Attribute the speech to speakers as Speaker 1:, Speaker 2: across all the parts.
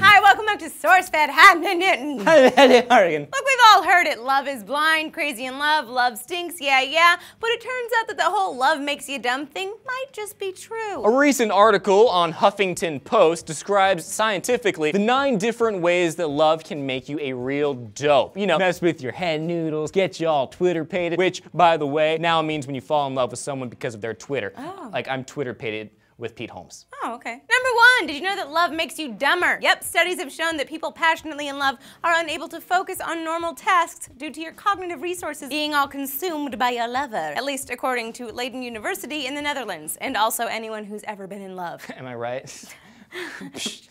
Speaker 1: Hi, welcome back to SourceFed. Newton.
Speaker 2: Harrigan.
Speaker 1: Look, we've all heard it. Love is blind, crazy in love, love stinks, yeah, yeah. But it turns out that the whole love makes you dumb thing might just be true.
Speaker 2: A recent article on Huffington Post describes scientifically the nine different ways that love can make you a real dope. You know, mess with your head noodles, get you all Twitter pated, which, by the way, now means when you fall in love with someone because of their Twitter.
Speaker 1: Oh.
Speaker 2: Like I'm Twitter pated with Pete Holmes.
Speaker 1: Oh, okay. Number one, did you know that love makes you dumber? Yep, studies have shown that people passionately in love are unable to focus on normal tasks due to your cognitive resources being all consumed by your lover. At least according to Leiden University in the Netherlands, and also anyone who's ever been in love.
Speaker 2: Am I right?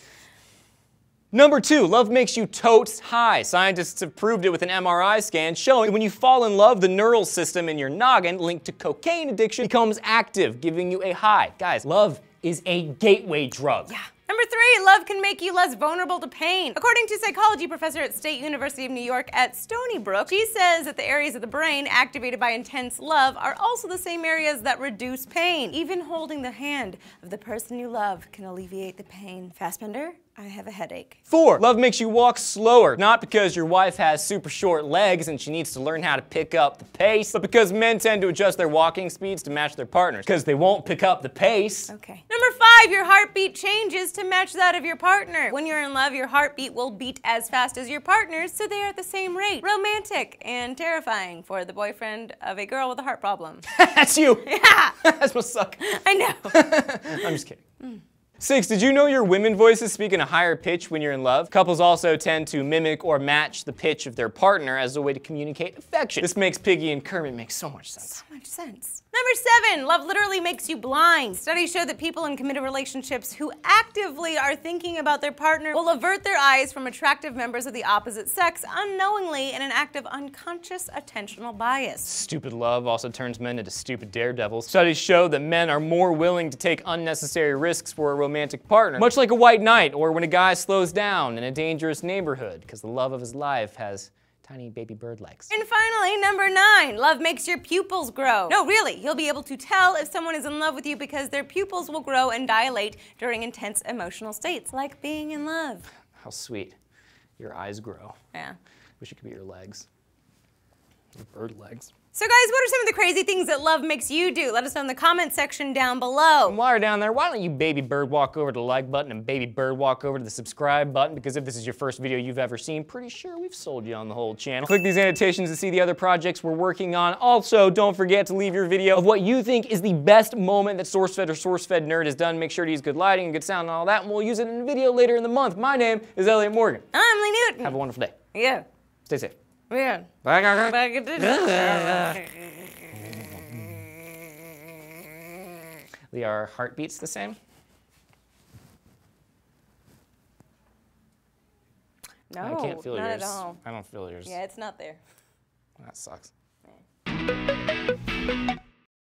Speaker 2: Number two, love makes you totes high. Scientists have proved it with an MRI scan showing when you fall in love, the neural system in your noggin linked to cocaine addiction becomes active, giving you a high. Guys, love is a gateway drug.
Speaker 1: Yeah. Number three, love can make you less vulnerable to pain. According to psychology professor at State University of New York at Stony Brook, she says that the areas of the brain activated by intense love are also the same areas that reduce pain. Even holding the hand of the person you love can alleviate the pain. Fastbender, I have a headache.
Speaker 2: Four, love makes you walk slower. Not because your wife has super short legs and she needs to learn how to pick up the pace, but because men tend to adjust their walking speeds to match their partners. Because they won't pick up the pace.
Speaker 1: Okay. Five, your heartbeat changes to match that of your partner. When you're in love, your heartbeat will beat as fast as your partner's, so they are at the same rate. Romantic and terrifying for the boyfriend of a girl with a heart problem.
Speaker 2: That's you.
Speaker 1: yeah,
Speaker 2: That must suck.
Speaker 1: I know.
Speaker 2: I'm just kidding. Mm. Six, did you know your women voices speak in a higher pitch when you're in love? Couples also tend to mimic or match the pitch of their partner as a way to communicate affection. This makes Piggy and Kermit make so much sense.
Speaker 1: so much sense. Number seven, love literally makes you blind. Studies show that people in committed relationships who actively are thinking about their partner will avert their eyes from attractive members of the opposite sex unknowingly in an act of unconscious attentional bias.
Speaker 2: Stupid love also turns men into stupid daredevils. Studies show that men are more willing to take unnecessary risks for a romantic partner, much like a white knight or when a guy slows down in a dangerous neighborhood because the love of his life has tiny baby bird legs.
Speaker 1: And finally, number nine, love makes your pupils grow. No, really, you'll be able to tell if someone is in love with you because their pupils will grow and dilate during intense emotional states, like being in love.
Speaker 2: How sweet. Your eyes grow.
Speaker 1: Yeah.
Speaker 2: Wish it could be your legs. Your bird legs.
Speaker 1: So, guys, what are some of the crazy things that love makes you do? Let us know in the comment section down below.
Speaker 2: And while you're down there, why don't you baby bird walk over to the like button and baby bird walk over to the subscribe button? Because if this is your first video you've ever seen, pretty sure we've sold you on the whole channel. Click these annotations to see the other projects we're working on. Also, don't forget to leave your video of what you think is the best moment that SourceFed or SourceFed Nerd has done. Make sure to use good lighting and good sound and all that, and we'll use it in a video later in the month. My name is Elliott Morgan.
Speaker 1: I'm Lee Newton.
Speaker 2: Have a wonderful day.
Speaker 1: yeah.
Speaker 2: Stay safe.
Speaker 1: Yeah. The-
Speaker 2: Are heartbeats the same?
Speaker 1: No,
Speaker 2: I can't feel
Speaker 1: not
Speaker 2: yours.
Speaker 1: at all.
Speaker 2: I don't feel yours.
Speaker 1: Yeah, it's not there.
Speaker 2: That sucks.